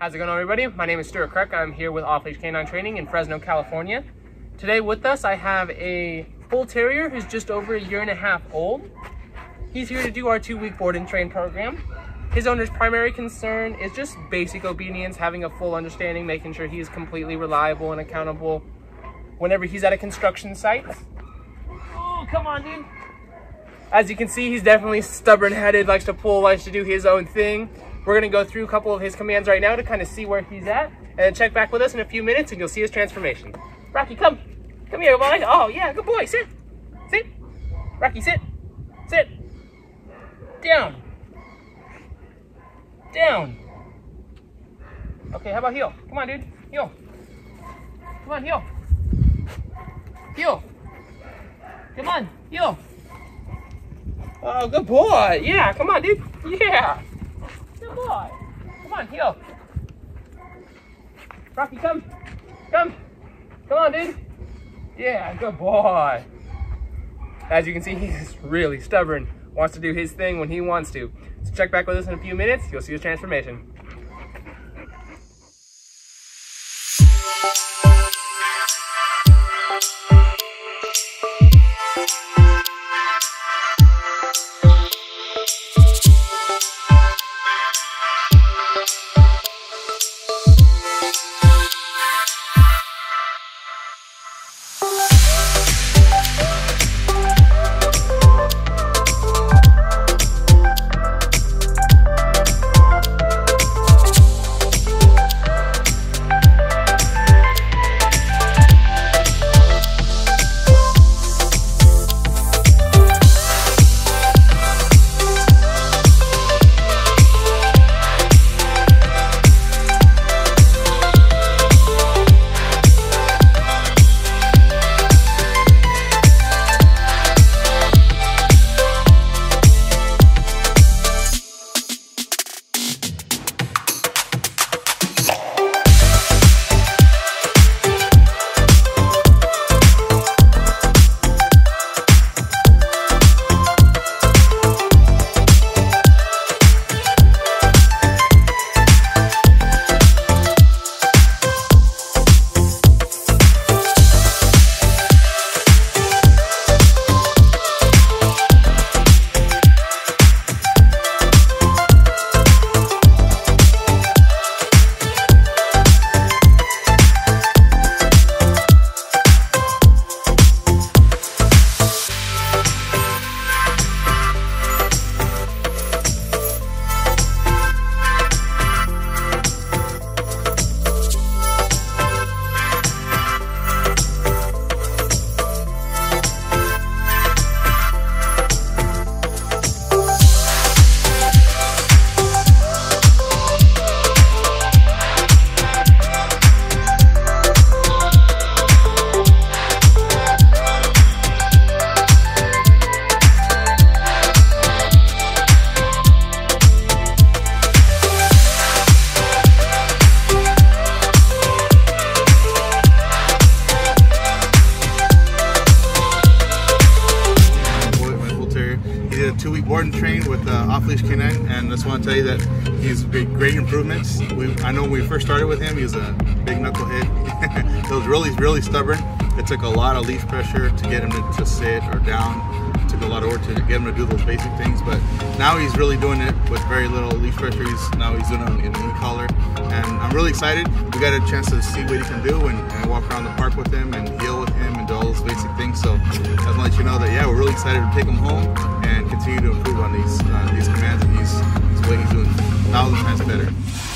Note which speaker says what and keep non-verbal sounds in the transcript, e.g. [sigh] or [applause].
Speaker 1: How's it going everybody? My name is Stuart Kirk. I'm here with Off Leash Canine Training in Fresno, California. Today with us I have a bull terrier who's just over a year and a half old. He's here to do our two week board and train program. His owner's primary concern is just basic obedience, having a full understanding, making sure he is completely reliable and accountable whenever he's at a construction site. Oh, come on, dude. As you can see, he's definitely stubborn-headed, likes to pull, likes to do his own thing. We're gonna go through a couple of his commands right now to kind of see where he's at, and then check back with us in a few minutes and you'll see his transformation. Rocky, come. Come here, boy. Oh, yeah, good boy. Sit. Sit. Rocky, sit. Sit. Down. Down. Okay, how about heel? Come on, dude. Heel. Come on, heel. Heel. Come on, heel. Oh, good boy. Yeah, come on, dude. Yeah. Good boy. Come on, heel. Rocky, come. Come. Come on, dude. Yeah, good boy. As you can see, he's really stubborn. Wants to do his thing when he wants to. So check back with us in a few minutes. You'll see his transformation.
Speaker 2: Two-week train with uh, Off Leash Canine, and I just want to tell you that he's made great improvements. We, I know when we first started with him, he was a big knucklehead. [laughs] he was really, really stubborn. It took a lot of leash pressure to get him to, to sit or down. It took a lot of work to get him to do those basic things, but now he's really doing it with very little leash pressure. He's now he's doing it in an e-collar, and I'm really excited. We got a chance to see what he can do and, and walk around the park with him and deal with him and do all those basic things. So I just want to let you know that yeah, we're really excited to take him home and continue to improve on these uh, these commands and he's, he's way he's doing thousand times better.